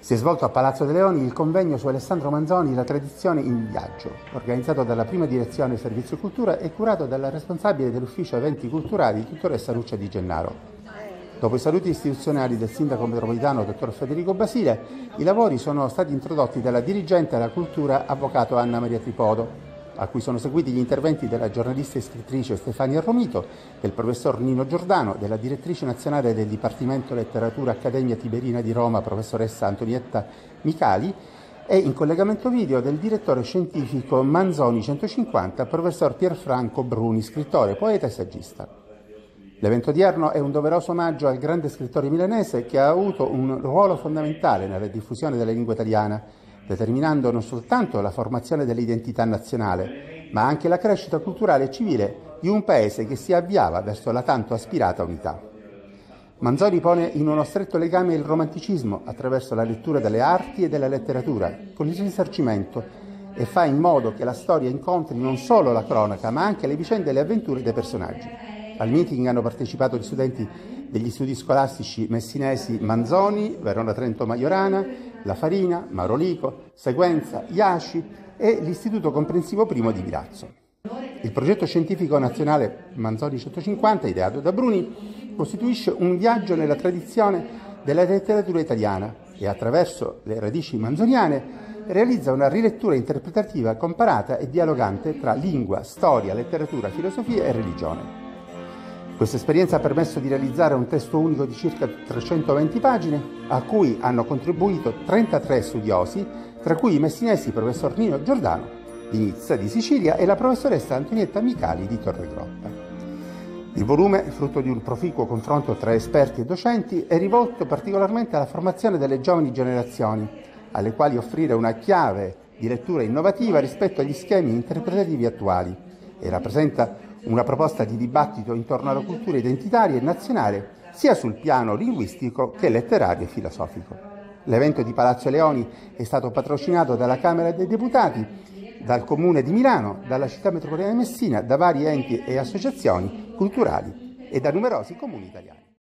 Si è svolto a Palazzo de Leoni il convegno su Alessandro Manzoni La tradizione in viaggio, organizzato dalla prima direzione Servizio Cultura e curato dalla responsabile dell'ufficio eventi culturali, dottoressa Lucia Di Gennaro. Dopo i saluti istituzionali del sindaco metropolitano dottor Federico Basile, i lavori sono stati introdotti dalla dirigente della cultura avvocato Anna Maria Tripodo, a cui sono seguiti gli interventi della giornalista e scrittrice Stefania Romito, del professor Nino Giordano, della direttrice nazionale del Dipartimento Letteratura Accademia Tiberina di Roma, professoressa Antonietta Micali, e in collegamento video del direttore scientifico Manzoni 150, professor Pierfranco Bruni, scrittore, poeta e saggista. L'evento odierno è un doveroso omaggio al grande scrittore milanese che ha avuto un ruolo fondamentale nella diffusione della lingua italiana determinando non soltanto la formazione dell'identità nazionale, ma anche la crescita culturale e civile di un paese che si avviava verso la tanto aspirata unità. Manzoni pone in uno stretto legame il romanticismo attraverso la lettura delle arti e della letteratura, con il risarcimento, e fa in modo che la storia incontri non solo la cronaca, ma anche le vicende e le avventure dei personaggi. Al meeting hanno partecipato gli studenti degli studi scolastici messinesi Manzoni, Verona Trento Majorana, La Farina, Marolico, Seguenza, Iaci e l'Istituto Comprensivo I di Milazzo. Il progetto scientifico nazionale Manzoni 150, ideato da Bruni, costituisce un viaggio nella tradizione della letteratura italiana e attraverso le radici manzoniane realizza una rilettura interpretativa comparata e dialogante tra lingua, storia, letteratura, filosofia e religione. Questa esperienza ha permesso di realizzare un testo unico di circa 320 pagine, a cui hanno contribuito 33 studiosi, tra cui i messinesi professor Nino Giordano di Nizza, di Sicilia, e la professoressa Antonietta Micali di Torregrotta. Il volume, frutto di un proficuo confronto tra esperti e docenti, è rivolto particolarmente alla formazione delle giovani generazioni, alle quali offrire una chiave di lettura innovativa rispetto agli schemi interpretativi attuali e rappresenta una proposta di dibattito intorno alla cultura identitaria e nazionale, sia sul piano linguistico che letterario e filosofico. L'evento di Palazzo Leoni è stato patrocinato dalla Camera dei Deputati, dal Comune di Milano, dalla Città Metropolitana di Messina, da vari enti e associazioni culturali e da numerosi comuni italiani.